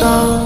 当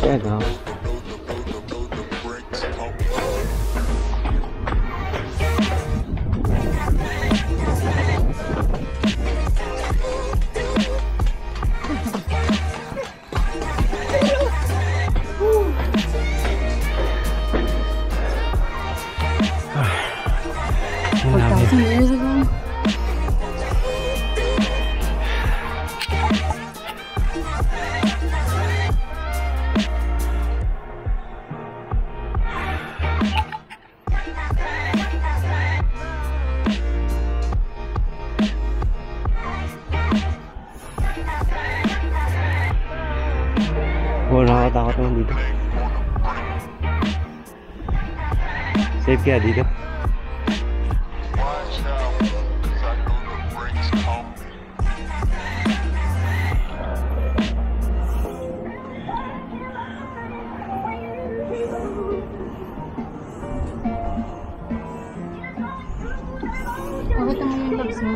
No. Four thousand years ago. Safe kaya dito? Pakita mo yung loves mo.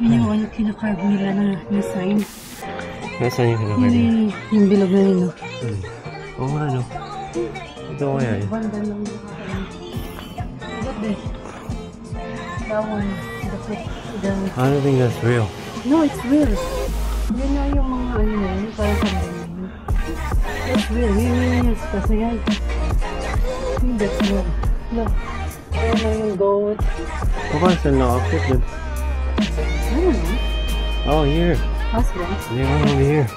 Yun yung ano kinakarve nila na, na sign. Nasaan yung Yun kinakain? yung, yung bilog na yun. no? Hmm. Oo nga, no? Ito kaya eh. Banda lang yung kakain. Look this. That one. The. I don't think that's real. No, it's real. Yun na yung mga ano na yun. Parang na yun. That's real. Yun yun yung kasi yan. Hmm, That's real. Look. Ayan na yung goat. Baka nakakit dun? I don't know. Oh, here. Husband. Hindi ko over here.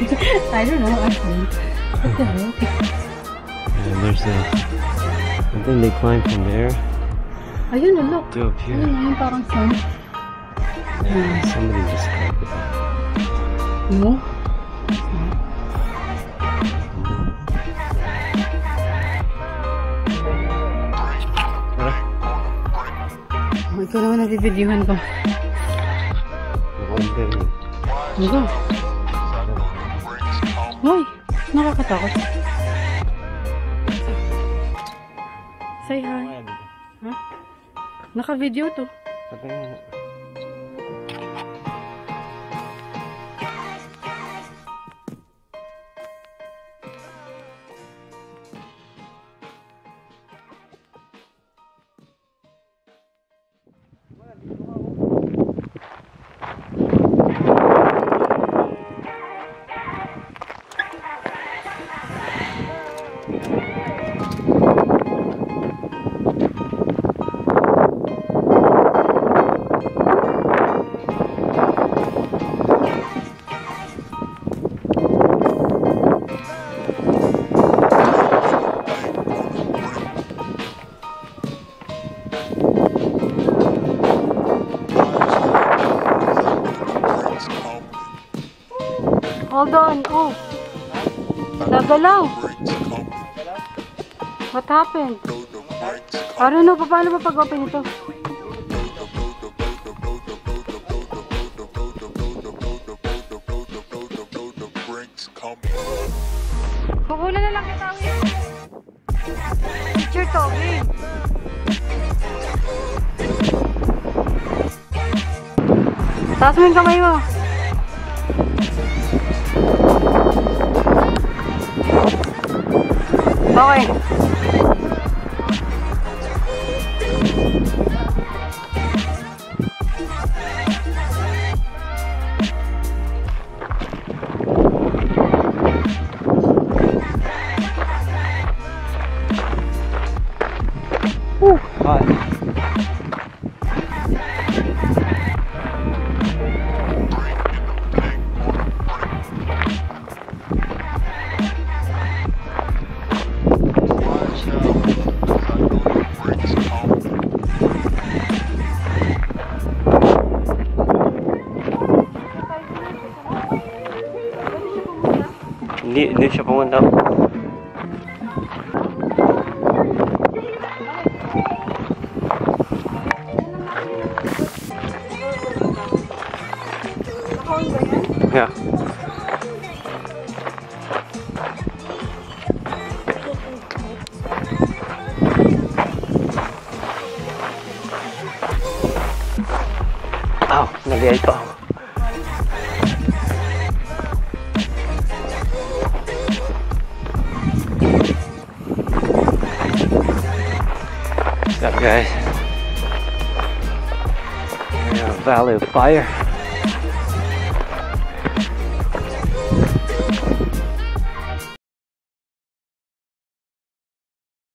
I don't know actually. What the hell? And there's a... I think they climb from there Ayun na, look. to up Ayun here. na, yung parang sun. Yeah, somebody just climbed it. No? Ikaw naman nabibidyohan ko. Naka-interview. Ano? Hoy, nakakatakot. Say hi. Ha? Naka-video to. Patay Hold on. Oh. Nagalaw. What happened? I don't know. Paano ba pag-open ito? Kukulan na lang kita. Picture to, game. Taas mo yung kamay mo. thôi Rồi Hindi, hindi siya pumunta. Yeah. Aw, nagayay ko. What's guys? Valley of Fire.